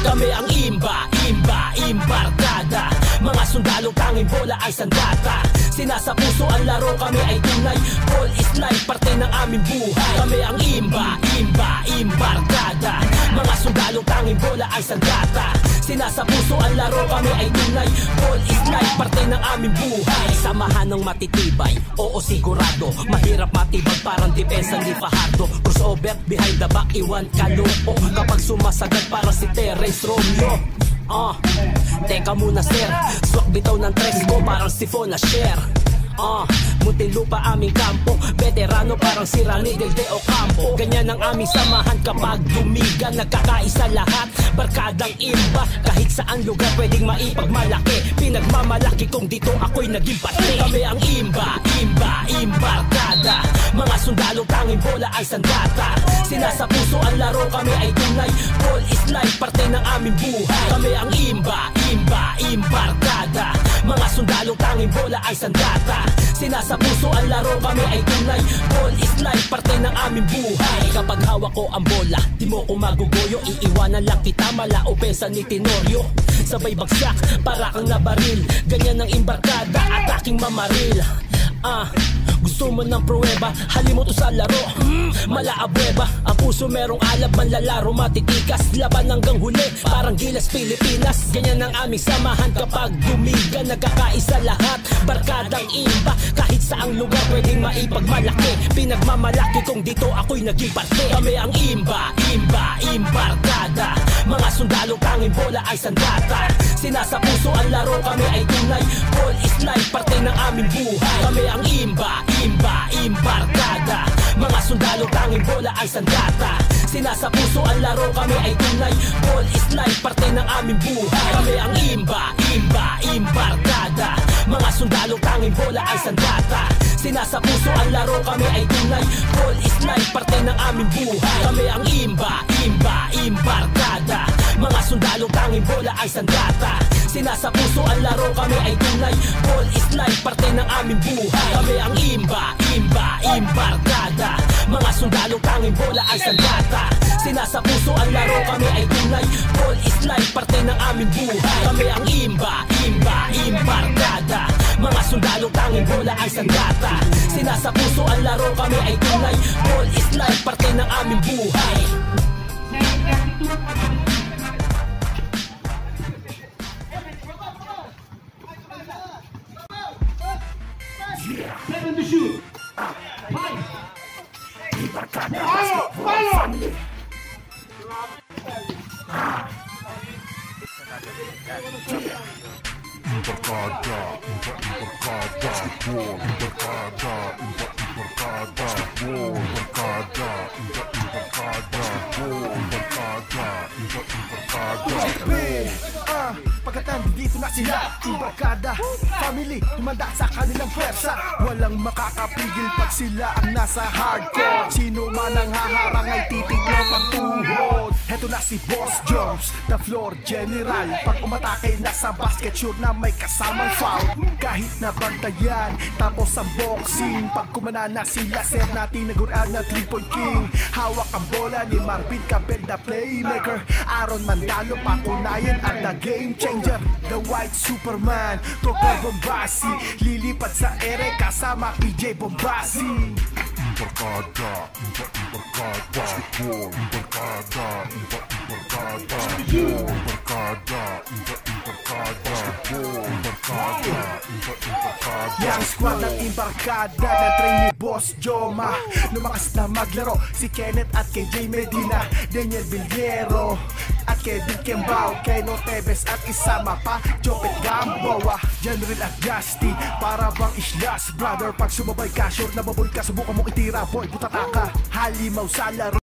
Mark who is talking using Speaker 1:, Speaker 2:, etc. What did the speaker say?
Speaker 1: Kami ang imba, imba, imbarkada Mga sundalong tanging bola ay sandata. Sinasa puso ang laro kami ay tunay. Ball is life, parte ng aming buhay. Kami ang imba, imba, imbarkada Mga sundalong tanging bola ay sandata Sinasa puso ang laro kami ay tunay. Ball is life, parte ng aming buhay. Samahan ng matitibay, oo sigurado. Mahirap matibag parang depensa ni Fajardo Crossover, behind the back, iwan kalupo Kapag sumasagad para si Terence Romeo. Ah, teka muna sir. Swak bitaw ng tres ko parang sifon na share Ah, Muntinlupa aming kampo. Veterano parang si Rani del De Ocampo Ganyan ang aming samahan kapag dumigan Nagkakaisa lahat, barkadang imba Kahit saan lugar pwedeng maipagmalaki. Pinagmamalaki kung dito ako'y naging pati Kami ang imba, imba, imbarkada. Mga sundalo tanging bola ay sandata. Sinasa puso ang laro kami ay tunay. Ball is life, parte ng aming buhay. Kami ang imba, imba, imbarkada. Mga sundalo tanging bola ay sandata. Sinasa puso ang laro kami ay tunay. Ball is life, parte ng aming buhay. Kapag hawak ko ang bola, di mo ko magugoyo. Iiwanan lang kita, mala opensa ni Tenorio. Sabay bagsak, para kang nabaril. Ganyan ang imbarkada at aking mamaril. Ah, gusto mo ng pruweba Hali mo to sa laro Mala abueba Ang puso merong alab Manlalaro matitikas Laban hanggang huli. Parang gilas Pilipinas Ganyan ang aming samahan. Kapag gumiga Nagkakaisa lahat Barkadang iba. Kahit saang lugar Pwedeng maipagmalaki. Pinagmamalaki Kung dito ako'y naging parte. Kami ang imba Imba Imbarkada. Mga sundalo tanging bola ay sandata. Sinasa puso ang laro Kami ay tunay. Ball is life Parte ng aming buhay. Kami ang imba, imba, imbarkada. Mga sundalo tanging bola ay sandata. Sinasa puso ang laro kami ay tunay. Ball is life, parte ng aming buhay. Kami ang imba, imba, imbarkada. Mga sundalo tanging bola ay sandata. Sinasa puso ang laro kami ay tunay. Ball is life, parte ng aming buhay. Kami ang imba, imba, imbarkada. Mga sundalo tanging bola ay sandata Sinasa puso ang laro kami ay tunay. Ball is life, parte ng aming buhay. Kami ang imba, imba, imbarkada Mga sundalo tanging bola ay sandata Sinasa puso ang laro kami ay tunay. Ball is life, parte ng aming buhay. Kami ang imba, imba, imbarkada Mga sundalo tanging bola ay sandata Sinasa puso ang laro kami ay tunay. Ball is life, parte ng aming buhay
Speaker 2: Seven to shoot. Five. Follow! Follow!
Speaker 3: Intercada, inter, intercada, gol, intercada, intercada, intercada, imbarcada, basketball, imbarcada, imba, imbarcada,
Speaker 4: Babe, ah, pagkat nandito na sila Imbarkada, family, humanda sa kanilang pwersa. Walang makakapigil pag sila ang nasa hardcore. Sino man ang haharang ay Heto na si Boss Jones, the floor general Pag umatake nasa basket shoot na may kasamang foul. Kahit na bantayan, tapos ang boxing. Pag kumana na sila, set natin naguran na 3-point king. Hawak ang bola ni Marvin Cabell, the playmaker. Aaron Mandalo, patunayan ang the game changer. The white superman, Toko Bombasi. Lilipat sa ere kasama PJ Bombasi
Speaker 3: imbarcada, imba, imbarcada, basketball, imbarcada, imba, imbarcada, basketball, imbarcada, imba, imbarcada, basketball, imbarcada, imba, imbarcada,
Speaker 4: Yang squad ng Imbarkada na train ni Boss Joma. Lumakas na maglaro si Kenneth at KJ Medina Daniel Villero at Kevin Kembao Keno Tevez at isama pa Jopet Gamboa General Justy Para bang islas. Brother pag sumabay ka Sure na baboy ka Subukan mong itira boy Butata ka Halimaw sa laro